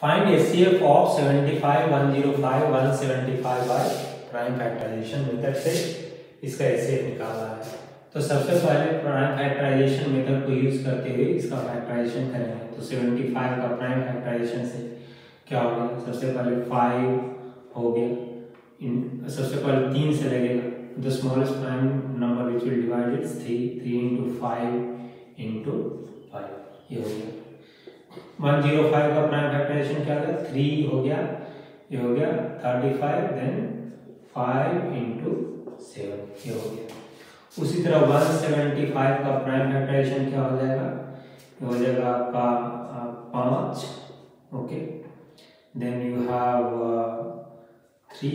Find HCF of 75, 105, 175 by prime factorization method से इसका HCF निकालना है। तो सबसे पहले प्राइम फैक्टराइजेशन मेथड को यूज़ करते हुए इसका फैक्टराइजेशन करेंगे तो 75 का प्राइम फैक्टराइजेशन से क्या हो गया? सबसे पहले 5 हो गया। इन सबसे पहले तीन से लगेगा। The smallest prime number which will divide it's three three into five into five ये हो गया। वन ज़ीरो फाइव का प्राइम फैक्टराइजेशन क्या था? थ्री हो गया, ये हो गया thirty five then five into seven ये हो गया। उसी तरह वन सेवेंटी फाइव का प्राइम फैक्टराइजेशन क्या हो जाएगा? ये हो जाएगा आपका पाँच, okay. Then you have three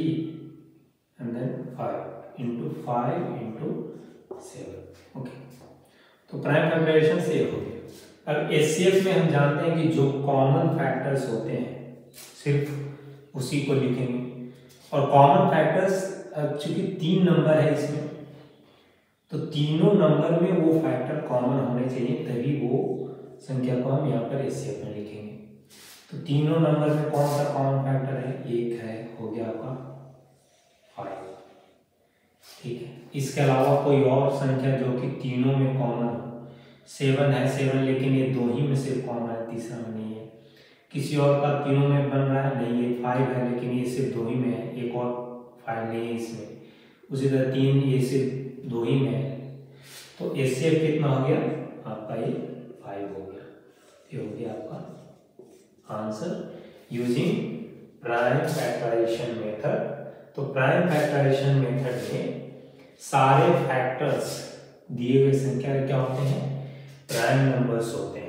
and then five into five into seven okay. तो प्राइम फैक्टराइजेशन से हो गया। अब एच में हम जानते हैं कि जो कॉमन फैक्टर्स होते हैं, सिर्फ़ उसी को लिखेंगे। और कॉमन फैक्टर्स चूँकि तीन नंबर है इसमें तो तीनों नंबर में वो फैक्टर कॉमन होने चाहिए, तभी वो संख्या को हम यहाँ पर एच में लिखेंगे। तो तीनों नंबर में कौन सा कॉमन फैक्टर है? एक है, हो गया आपका फाइव ठीक है। इसके अलावा कोई और संख्या जो कि तीनों में कॉमन हो? सेवन है, सेवन लेकिन ये दो ही में सिर्फ़ कॉमन है? तीसरा में नहीं है। किसी और का तीनों में बन रहा है? नहीं, ये फाइव है, लेकिन ये सिर्फ़ दो ही में है। एक और फाइव नहीं है इसमें। उसी तरह तीन, ये सिर्फ़ दो ही में है। तो एस कितना हो गया? आपका ये फाइव हो गया। ये हो गया आपका answer using prime factorization method तो प्राइम फैक्टराइजेशन मेथड में सारे फैक्टर्स दिए हुए संख्या क्या होते हैं? प्राइम नंबर्स होते हैं।